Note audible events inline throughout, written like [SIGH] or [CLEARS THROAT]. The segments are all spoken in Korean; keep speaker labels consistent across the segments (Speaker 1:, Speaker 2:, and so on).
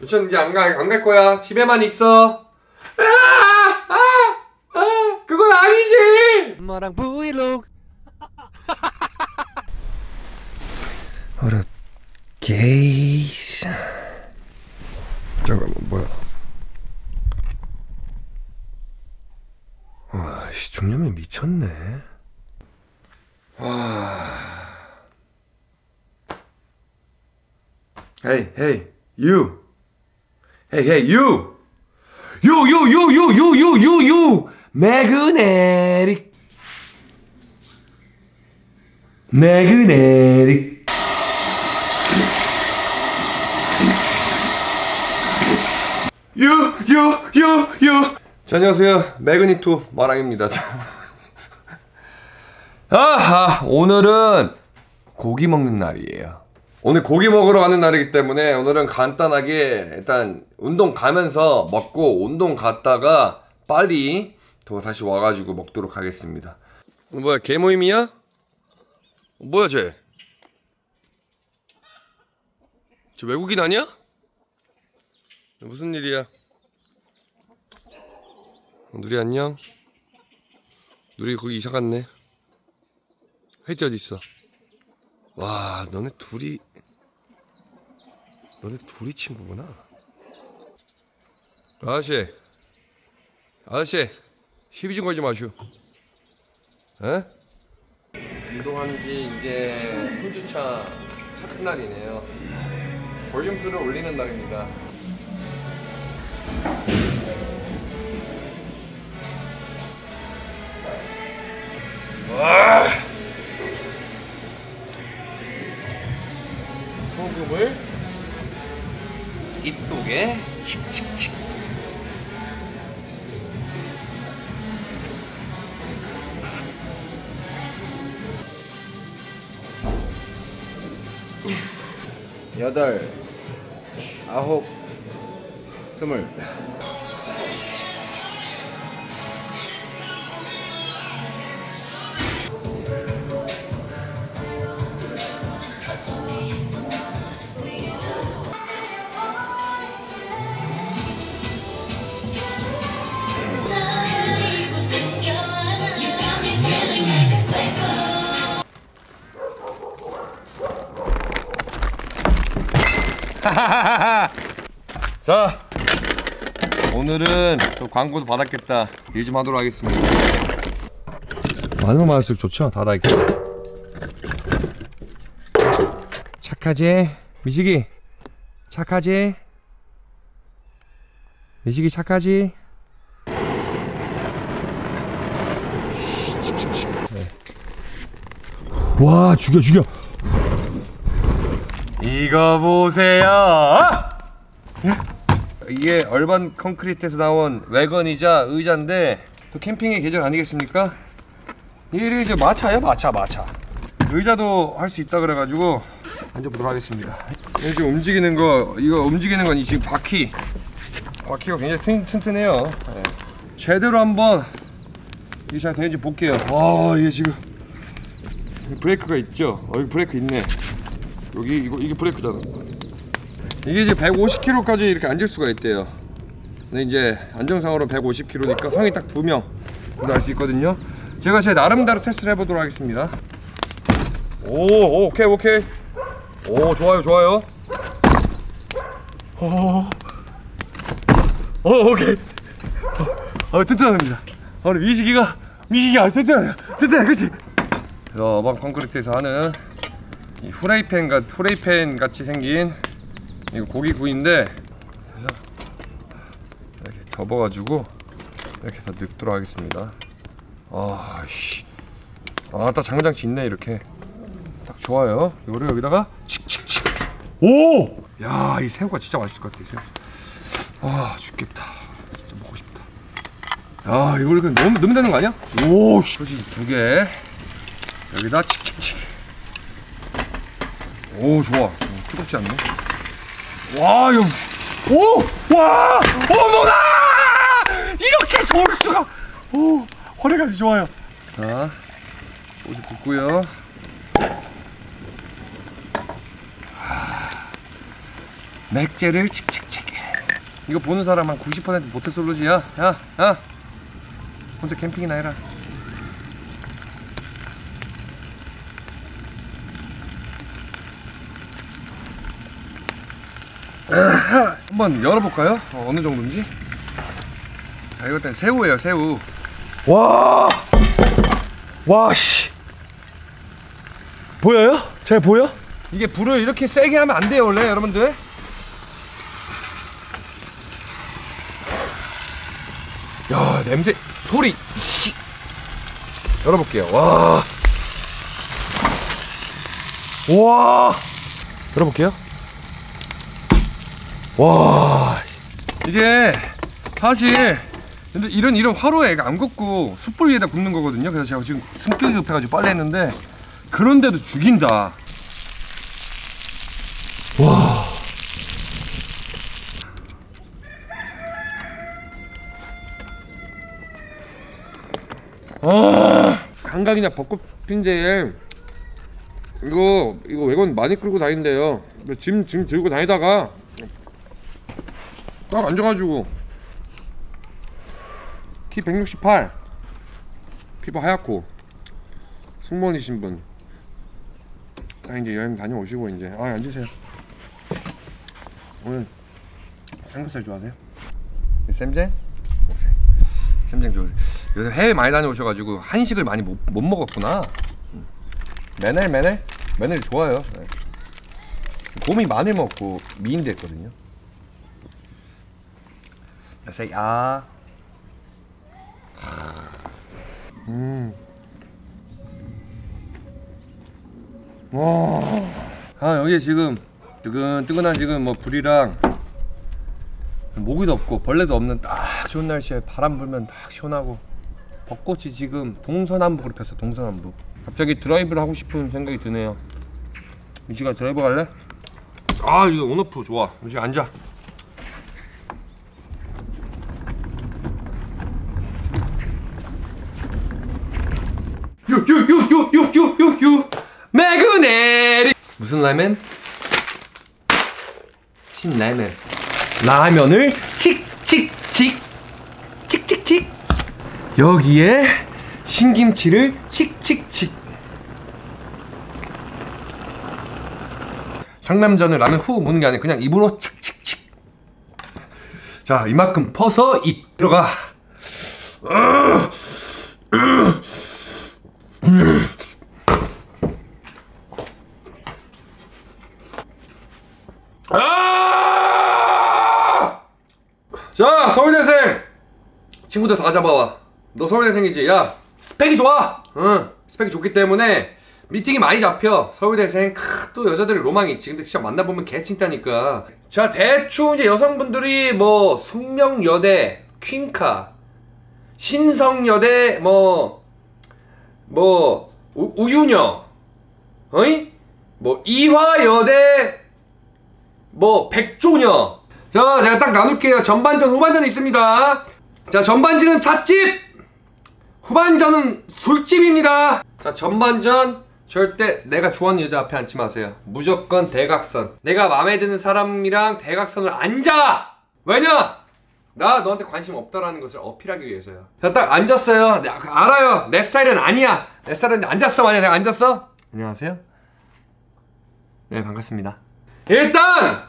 Speaker 1: 유치원 이제 안 가, 안 갈 거야. 집에만 있어. 아, 아, 아, 그건 아니지.
Speaker 2: 엄마랑 브이로그 [LAUGHS]
Speaker 1: 어렵 게이스. 잠깐만 뭐야? 와 씨 중년이 미쳤네. 와. Hey, hey, you. You, you, you. 매그네릭. 매그네릭. 유, 유, 유, 유. 자, 안녕하세요. 매그니투 마랑입니다. 자. 아하, 오늘은 고기 먹는 날이에요. 오늘 고기 먹으러 가는 날이기 때문에 오늘은 간단하게 일단 운동 가면서 먹고 운동 갔다가 빨리 또 다시 와가지고 먹도록 하겠습니다. 뭐야, 개 모임이야? 뭐야, 쟤? 저 외국인 아니야? 무슨 일이야? 누리 안녕? 누리 거기 이사 갔네. 회지 어디 있어? 와, 너네 둘이 너네 둘이 친구구나. 아저씨, 아저씨, 시비 좀 걸지 마슈. 에? 운동한 지 이제 3주차 첫날이네요. 볼륨수를 올리는 날입니다. 와! 소금을 입속에 칙칙칙.
Speaker 3: 여덟, 아홉, 스물. [LAUGHS]
Speaker 1: 자, 오늘은 또 광고도 받았겠다. 일 좀 하도록 하겠습니다. 많으면 많을수록 좋죠? 다다이게. 착하지? 미식이? 착하지? 미식이 착하지? 네. 와, 죽여, 죽여! 이거 보세요! 이게 얼반 콘크리트에서 나온 외건이자 의자인데 또 캠핑의 계절 아니겠습니까? 이게 이제 마차야 마차 마차. 의자도 할 수 있다 그래가지고 앉아보도록 하겠습니다. 이렇게 움직이는 거 이거 움직이는 건이 지금 바퀴. 바퀴가 굉장히 튼, 튼튼해요. 네. 제대로 한번 이게 잘 되는지 볼게요. 와 이게 지금 브레이크가 있죠? 어 여기 브레이크 있네 여기 이거 이게 브레이크잖아 이게 이제 150kg까지 이렇게 앉을 수가 있대요. 근데 이제 안정상으로 150kg니까 성이 딱 두 명 정도 할 수 있거든요. 제가 제 나름대로 테스트를 해보도록 하겠습니다. 오, 오, 오케이, 오케이. 오, 좋아요, 좋아요. 오, 오, 오케이. 어, 튼튼합니다. 어, 우리 미식이가, 미식이 아주 튼튼하네. 튼튼해, 그치? 그래서 어반 콘크리트에서 하는 이 후라이팬 같, 후라이팬 같이 생긴 이거 고기 구이인데 그래서 이렇게 접어가지고 이렇게 해서 넣도록 하겠습니다. 아씨, 아딱 장장치 있네 이렇게 딱 좋아요. 이거를 여기다가 칙칙칙. 오, 야 이 새우가 진짜 맛있을 것 같아. 아 죽겠다. 진짜 먹고 싶다. 야 이걸 그냥 넣으면, 되는 거 아니야? 오, 그렇지 두 개. 여기다 칙칙칙. 오 좋아. 뜨겁지 않네. 와, 이거, 오! 와! 어머나! 이렇게 좋을 수가! 오, 아주 좋아요. 자, 옷이 붓고요. 맥제를 칙칙칙 이거 보는 사람 한 90% 모태솔로지야 야 야 혼자 캠핑이나 해라 [LAUGHS] 한번 열어볼까요? 어, 어느 정도인지 자 이거 일단 새우예요 새우
Speaker 2: 와, 와, 씨. 보여요? 잘 보여?
Speaker 1: 이게 불을 이렇게 세게 하면 안 돼요 원래 여러분들 야 냄새 소리 씨 열어볼게요 와
Speaker 2: 와, 열어볼게요. 와,
Speaker 1: 이게 사실 근데 이런 이런 화로에 안 굽고 숯불 위에다 굽는 거거든요. 그래서 제가 지금 숨결이 급해가지고 빨리 했는데 그런데도 죽인다. 와. 한강이나 벚꽃 핀데에 이거 이거 외건 많이 끌고 다닌대요. 짐, 짐 들고 다니다가 딱 앉아가지고 키 168 피부 하얗고 승무원이신 분. 딱 이제 여행 다녀오시고 이제 아 앉으세요. 오늘 삼겹살 좋아하세요? 쌤쟁? 오케이. 쌤쟁 좋아해. 요새 해외 많이 다녀오셔가지고 한식을 많이 못, 못 먹었구나. 음. 메넬 메넬 메넬 좋아요. 네. 곰이 마늘 먹고 미인 됐거든요. Say 아. 음. 와. 아 여기 지금 뜨근뜨근한 지금 뭐 불이랑 모기도 없고 벌레도 없는 딱 좋은 날씨에 바람 불면 딱 시원하고 벚꽃이 지금 동서남북으로 폈어 동서남북 갑자기 드라이브를 하고 싶은 생각이 드네요 유지가 드라이브 갈래? 아 이거 온오프 좋아 유지 앉아 유유유유유유유 매그네리 무슨 라면? 신라면. 라면을 칙칙칙 칙칙칙. 여기에 신김치를 칙칙칙. 상남전을 라면 후 무는 게 아니라 그냥 입으로 칙칙칙. 자 이만큼 퍼서 입 들어가. 아! 자 서울대생 친구들 다 잡아와. 너 서울대생이지? 야 스펙이 좋아! 응 스펙이 좋기 때문에 미팅이 많이 잡혀. 서울대생 크, 또 여자들의 로망이 있지. 근데 진짜 만나보면 개찐따니까. 자 대충 이제 여성분들이 뭐 숙명여대 퀸카 신성여대 뭐 뭐 우윤여 어이? 뭐 이화여대 뭐 백조녀. 자 제가 딱 나눌게요. 전반전 후반전이 있습니다 자 전반전은 찻집! 후반전은 술집입니다. 자 전반전 절대 내가 좋아하는 여자 앞에 앉지 마세요. 무조건 대각선. 내가 마음에 드는 사람이랑 대각선을 앉아! 왜냐? 나 너한테 관심 없다라는 것을 어필하기 위해서요. 자 딱 앉았어요. 내, 알아요. 내 스타일은 아니야. 내 스타일은 앉았어. 만약 내가 앉았어? 안녕하세요. 네 반갑습니다. 일단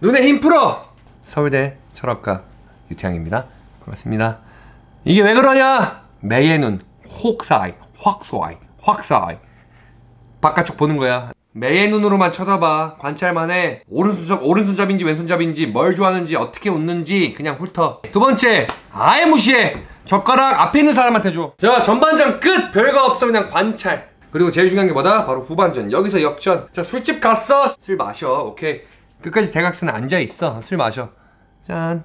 Speaker 1: 눈에 힘 풀어. 서울대 철학과 유태양입니다. 반갑습니다. 이게 왜 그러냐? 매의 눈 혹사이 확소아이 확사아이. 바깥쪽 보는 거야. 매의 눈으로만 쳐다봐. 관찰만 해. 오른손잡 오른손잡인지 왼손잡인지 뭘 좋아하는지 어떻게 웃는지 그냥 훑어. 두 번째 아예 무시해. 젓가락 앞에 있는 사람한테 줘 자 전반전 끝! 별거 없어 그냥 관찰. 그리고 제일 중요한 게 뭐다? 바로 후반전. 여기서 역전. 자 술집 갔어? 술 마셔. 오케이. 끝까지 대각선에 앉아 있어. 술 마셔. 짠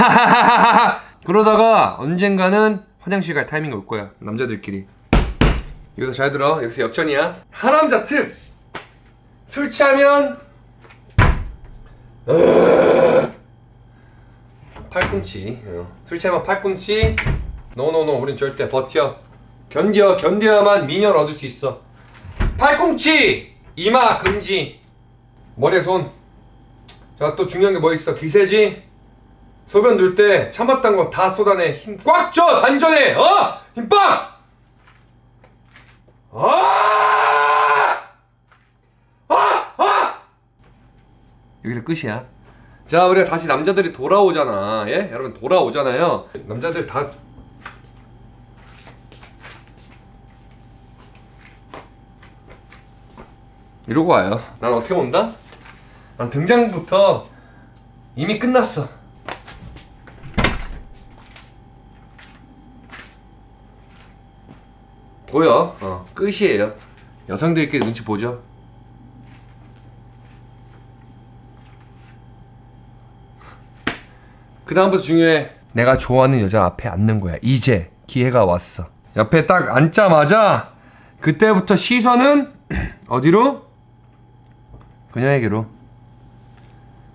Speaker 1: [LAUGHS] 그러다가 언젠가는 화장실 갈 타이밍이 올 거야 남자들끼리. 여기서 잘 들어. 여기서 역전이야. 하남자 틈! 술 취하면 으... 팔꿈치. 어. 술 취하면 팔꿈치. 노노노 우린 절대 버텨. 견뎌 견뎌야만 미녀를 얻을 수 있어. 팔꿈치! 이마 금지. 머리에 손. 자 또 중요한 게 뭐 있어? 기세지. 소변 넣을 때 참았던 거 다 쏟아내. 힘 꽉 줘. 단전에. 어? 힘 빡. 아! 아! 아! 여기서 끝이야. 자, 우리가 다시 남자들이 돌아오잖아. 예? 여러분 돌아오잖아요. 남자들 다 이러고 와요. 난 어떻게 온다? 난 등장부터 이미 끝났어. 보여. 어, 끝이에요. 여성들끼리 눈치 보죠. 그 다음부터 중요해. 내가 좋아하는 여자 앞에 앉는 거야. 이제 기회가 왔어. 옆에 딱 앉자마자 그때부터 시선은 [CLEARS THROAT] 어디로? 그녀에게로.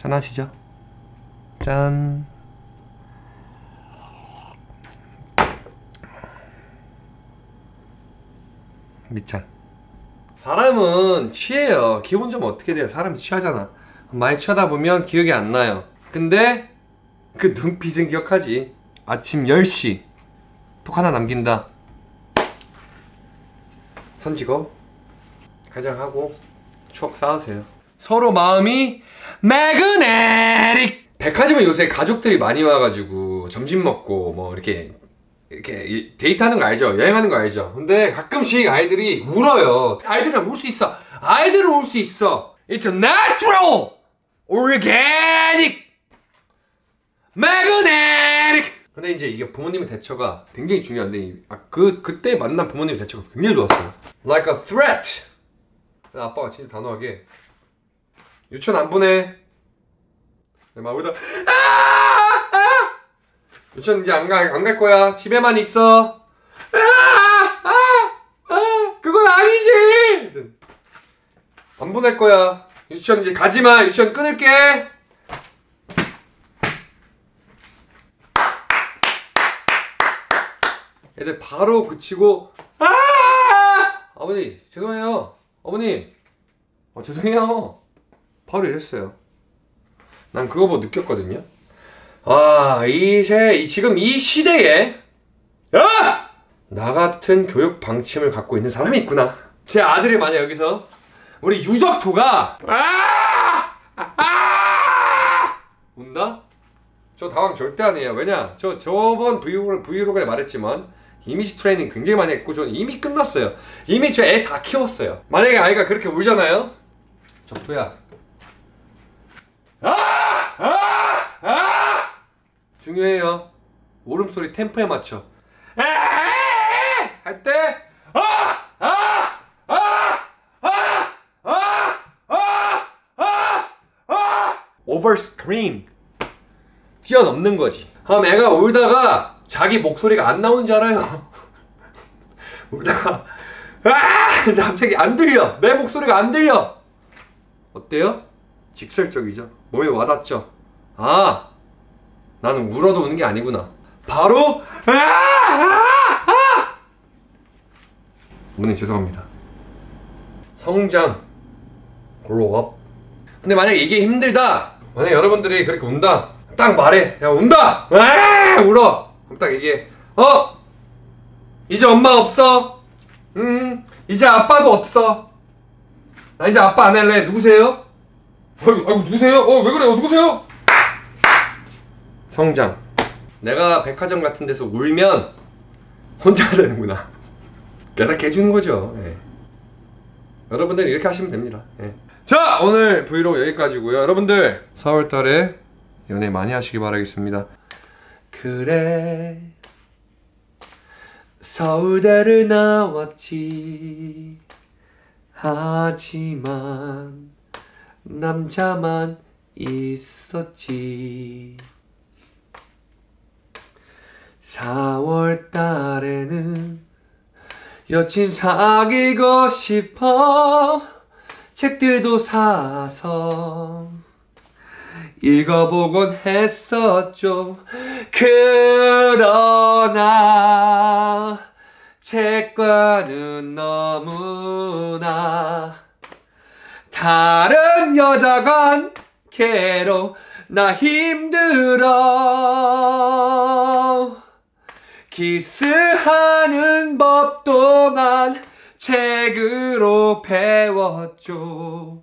Speaker 1: 짠 하시죠. 짠. 밑찬. 사람은 취해요. 좀 어떻게 돼요? 사람이 취하잖아. 많이 취하다 보면 기억이 안 나요. 근데 그 눈빛은 기억하지. 아침 10시. 톡 하나 남긴다. 선지고 해장하고 추억 쌓으세요. 서로 마음이 매그네릭. 백화점에 요새 가족들이 많이 와가지고 점심 먹고 뭐 이렇게 이렇게 이- 데이트하는 거 알죠? 여행하는 거 알죠? 근데 가끔씩 아이들이 울어요. 아이들은 울 수 있어. 아이들은 울 수 있어. It's natural, organic, magnetic. 근데 이제 이게 부모님의 대처가 굉장히 중요한데 이- 아, 그 그때 만난 부모님의 대처가 굉장히 좋았어요. Like a threat. 아빠가 진짜 단호하게 유치원 안 보내. 막 울다 아! 아! 유치원 이제 안 가, 안 갈 거야. 집에만 있어. 아! 아! 아! 그건 아니지! 안 보낼 거야. 유치원 이제 가지 마. 유치원 끊을게. 애들 바로 그치고, 아! 아버지, 죄송해요. 어머니, 어, 죄송해요. 바로 이랬어요. 난 그거 보고 느꼈거든요. 아, 이 세, 이- 지금 이 시대에, 아! 나 같은 교육 방침을 갖고 있는 사람이 있구나. 제 아들이 만약 여기서, 우리 유적토가, 아! 아! 운다? 저 당황 절대 안 해요. 왜냐? 저 저번 브이로그, 브이로그에 말했지만, 이미지 트레이닝 굉장히 많이 했고, 저는 이미 끝났어요. 이미 저 애 다 키웠어요. 만약에 아이가 그렇게 울잖아요? 적토야. 아! 아! 아! 중요해요. 울음소리 템포에 맞춰. 할 때, 아! 아! 아! 아! 아! 아! 아! 아! 오버 스크림. 뛰어넘는 거지. 그럼 애가 울다가 자기 목소리가 안 나오는 줄 알아요. [LAUGHS] 울다가, 아! 갑자기 안 들려. 내 목소리가 안 들려. 어때요? 직설적이죠. 몸에 와닿죠. 아, 나는 울어도 우는 게 아니구나. 바로 아! 아! 아! 어머님 죄송합니다. 성장, up. 근데 만약에 이게 힘들다. 만약 여러분들이 그렇게 운다. 딱 말해. 야 운다. 아! 울어. 그럼 딱 얘기해. 어? 이제 엄마 없어. 음, 이제 아빠도 없어. 나 이제 아빠 안 할래. 누구세요? 아이고, 아이고 누구세요? 어, 왜 그래요? 누구세요? 성장. 내가 백화점 같은 데서 울면 혼자 되는구나. [LAUGHS] 깨닫게 해주는 거죠. 예. 여러분들 이렇게 하시면 됩니다. 예. 자, 오늘 브이로그 여기까지고요. 여러분들 4월달에 연애 많이 하시기 바라겠습니다. 그래 서울대를 나왔지 하지만 남자만 있었지 4월 달에는 여친 사귀고 싶어. 책들도 사서 읽어보곤 했었죠. 그러나 책과는 너무나 다른 여자간 괴로 나 힘들어 키스하는 법도 난 책으로 배웠죠.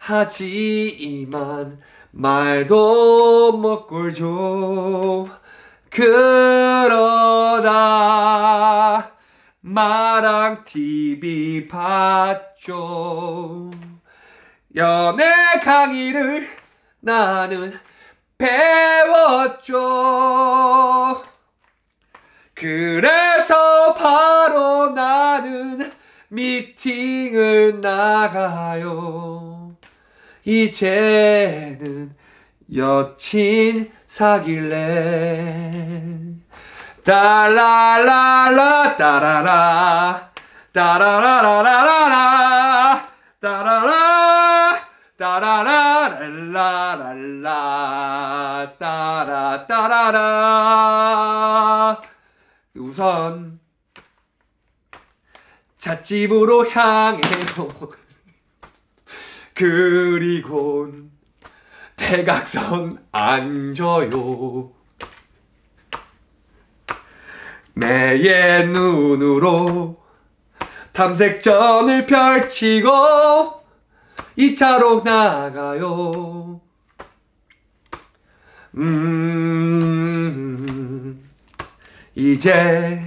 Speaker 1: 하지만 말도 못 걸죠. 그러다 마랑 TV 봤죠. 연애 강의를 나는 배웠죠 그래서 바로 나는 미팅을 나가요. 이제는 여친 사귈래. 따라라라 따라라. 따라라라라라. 따라라. 따라라랄라랄라. 따라 따라라 우선 찻집으로 향해요 [LAUGHS] 그리곤 대각선 앉아요. 매의 눈으로 탐색전을 펼치고 2차로 나가요. 음 이제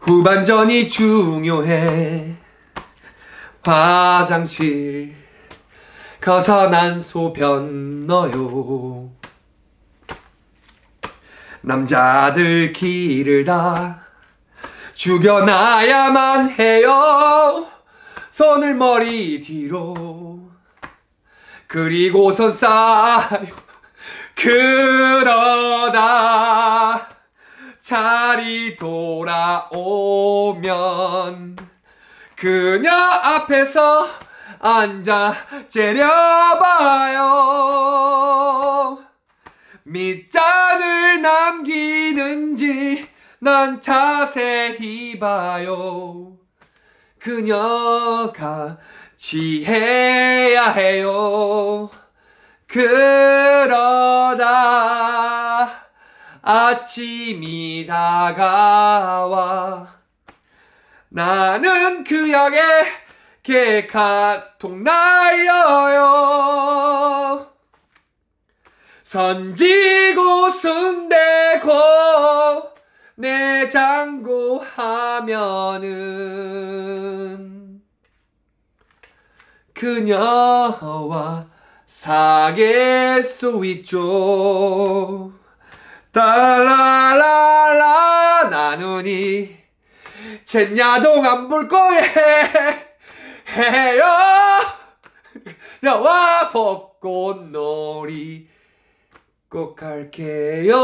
Speaker 1: 후반전이 중요해. 화장실 가서 난 소변 넣어요. 남자들 길을 다 죽여놔야만 해요. 손을 머리 뒤로. 그리고선 싸요 그러다 자리 돌아오면 그녀 앞에서 앉아 째려봐요. 밑잔을 남기는지 난 자세히 봐요. 그녀가 취해야 해요 그러다 아침이 다가와. 나는 그 역에 개카통 날려요. 선지고 순대고 내장고 하면은 그녀와 수 있죠 따라라라 나누니 젠야동 안 볼 거에 해요. 나와 벚꽃놀이 꼭 갈게요